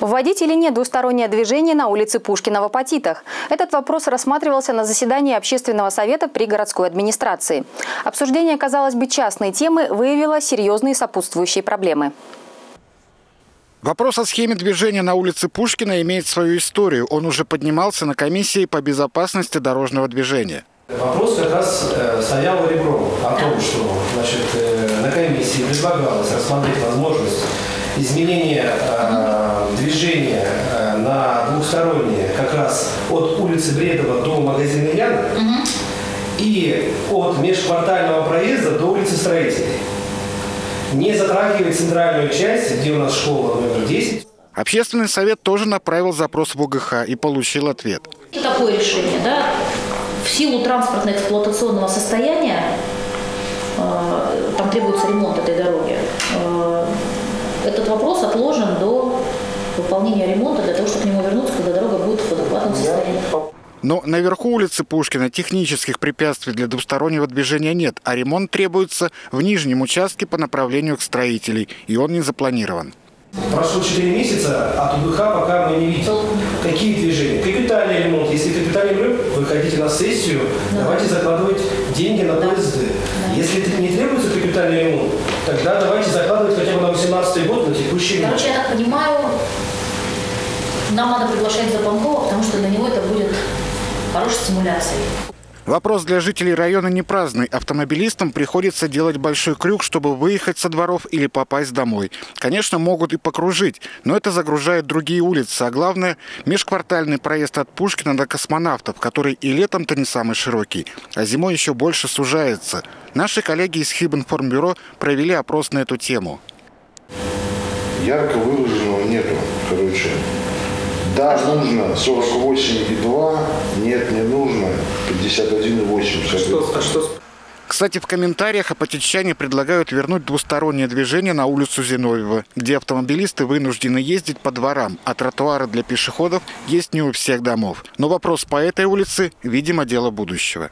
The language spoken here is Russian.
Вводить или нет двустороннее движение на улице Пушкина в Апатитах? Этот вопрос рассматривался на заседании Общественного совета при городской администрации. Обсуждение, казалось бы, частной темы выявило серьезные сопутствующие проблемы. Вопрос о схеме движения на улице Пушкина имеет свою историю. Он уже поднимался на комиссии по безопасности дорожного движения. Вопрос как раз э, стоял ребром о том, что значит, э, на комиссии предлагалось рассмотреть возможность изменения э, движения э, на двухстороннее как раз от улицы Бредова до магазина Яна и от межквартального проезда до улицы Строителей. Не затрагивает центральную часть, где у нас школа номер 10. Общественный совет тоже направил запрос в ОГХ и получил ответ. Такое решение, да? В силу транспортно-эксплуатационного состояния, э, там требуется ремонт этой дороги, э, этот вопрос отложен до выполнения ремонта для того, чтобы к нему вернуться, когда дорога будет в адекватном состоянии. Но наверху улицы Пушкина технических препятствий для двустороннего движения нет, а ремонт требуется в нижнем участке по направлению к строителей, и он не запланирован. Прошло 4 месяца, от УБХ пока мы не видим. Какие движения? Капитальный ремонт. Если капитальный ремонт, выходите на сессию, давайте закладывать деньги на поезды. Если это не требуется капитальный ремонт, тогда давайте закладывать ремонт. Короче, я так понимаю, нам надо приглашать Запанкова, потому что для него это будет хорошей стимуляцией. Вопрос для жителей района не праздный. Автомобилистам приходится делать большой крюк, чтобы выехать со дворов или попасть домой. Конечно, могут и покружить, но это загружает другие улицы. А главное, межквартальный проезд от Пушкина до Космонавтов, который и летом-то не самый широкий, а зимой еще больше сужается. Наши коллеги из Хибинформбюро провели опрос на эту тему. Ярко выраженного нету, короче. Да, нужно 48,2, нет, не нужно 51,8. Что, а что Кстати, в комментариях апатитчане предлагают вернуть двустороннее движение на улицу Зиновьева, где автомобилисты вынуждены ездить по дворам, а тротуары для пешеходов есть не у всех домов. Но вопрос по этой улице, видимо, дело будущего.